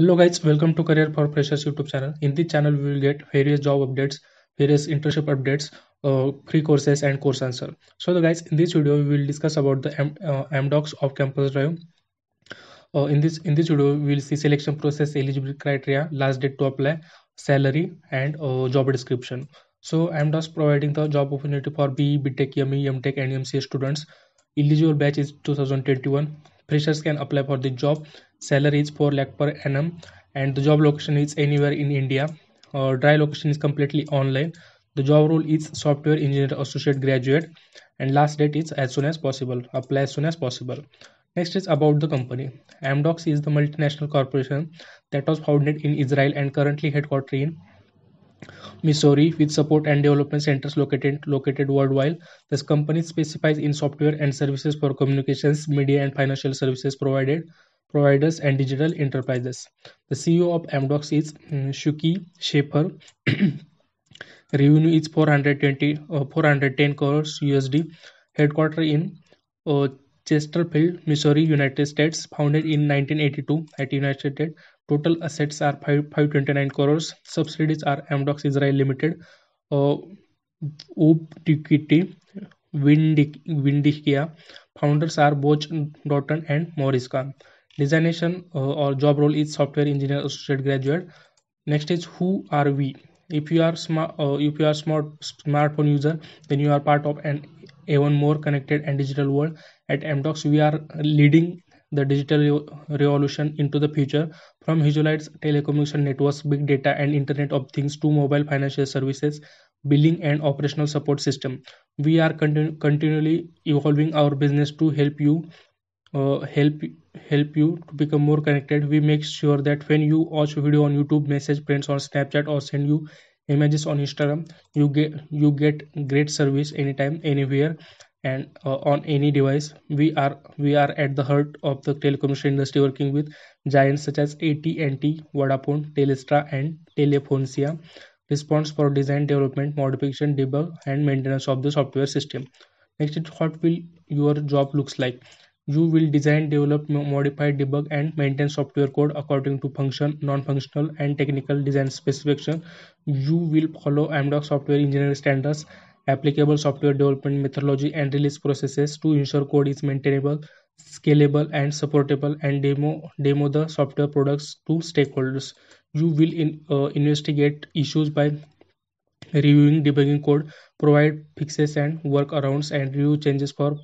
Hello guys, welcome to Career for Freshers YouTube channel. In this channel, we will get various job updates, various internship updates, uh, free courses and course answer. So the guys, in this video, we will discuss about the M, uh, AMDOCS of campus drive. Uh, in this in this video, we will see selection process, eligibility criteria, last date to apply, salary and uh, job description. So Amdocs providing the job opportunity for BE, BTech, ME, MTech and MCA students. Eligible batch is 2021 freshers can apply for the job salary is 4 lakh per annum and the job location is anywhere in india. Uh, dry location is completely online. The job role is software engineer associate graduate. And last date is as soon as possible. Apply as soon as possible. Next is about the company. Amdocs is the multinational corporation that was founded in israel and currently headquartered in Missouri, with support and development centers located located worldwide. This company specializes in software and services for communications, media, and financial services provided providers and digital enterprises. The CEO of Amdocs is um, Shuky Sheffer. Revenue is 420 uh, 410 crores USD. Headquartered in uh, Chesterfield, Missouri, United States. Founded in 1982 at United States. Total assets are 5, 529 crores. Subsidiaries are Amdocs Israel Limited, uh, Ubiquiti, Vindicia. Founders are Boaz Dotan and Morris Kahn. Designation uh, or job role is software engineer associate graduate. Next is who are we? If you are smart, uh, if you are smart smartphone user, then you are part of an even more connected and digital world. At Amdocs, we are leading the digital revolution into the future from visualized telecommunication networks big data and internet of things to mobile financial services billing and operational support system we are continu continually evolving our business to help you uh, help help you to become more connected. We make sure that when you watch video on youtube message friends on snapchat or send you images on instagram you get you get great service anytime anywhere and uh, on any device. We are we are at the heart of the telecommunication industry working with giants such as AT&T, Vodafone, Telstra and Telefonica response for design development modification debug and maintenance of the software system. Next is what will your job looks like you will design develop modify debug and maintain software code according to function non-functional and technical design specification. You will follow amdocs software engineering standards applicable software development methodology and release processes to ensure code is maintainable scalable and supportable and demo demo the software products to stakeholders. You will in, uh, investigate issues by reviewing debugging code provide fixes and workarounds and review changes for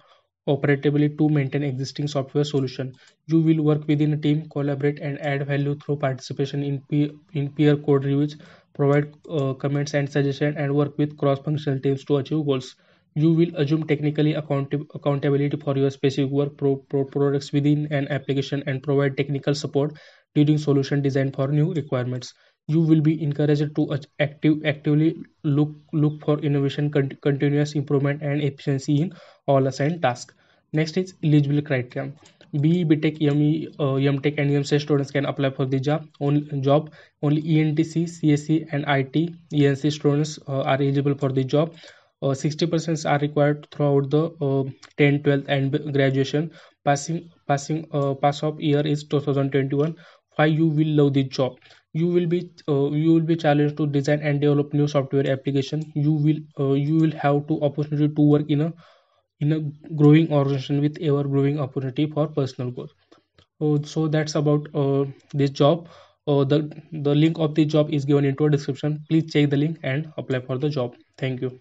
operability to maintain existing software solution. You will work within a team collaborate and add value through participation in peer, in peer code reviews provide uh, comments and suggestions and work with cross-functional teams to achieve goals. You will assume technically account accountability for your specific work pro pro products within an application and provide technical support during solution design for new requirements you will be encouraged to active actively look look for innovation con continuous improvement and efficiency in all assigned tasks next is eligible criteria BE, BTech, ME, uh, MTech and MCA students can apply for the job. Only, job. Only ENTC, CSE and IT, ENC students uh, are eligible for the job. 60% uh, are required throughout the uh, 10, 12 and graduation. Passing passing uh, pass of year is 2021. Why you will love this job? You will be you will be challenged to design and develop new software application. You will you will have to opportunity to work in a in a growing organization with ever growing opportunity for personal growth. Uh, so that's about uh, this job. Uh, the the link of the job is given into a description. Please check the link and apply for the job. Thank you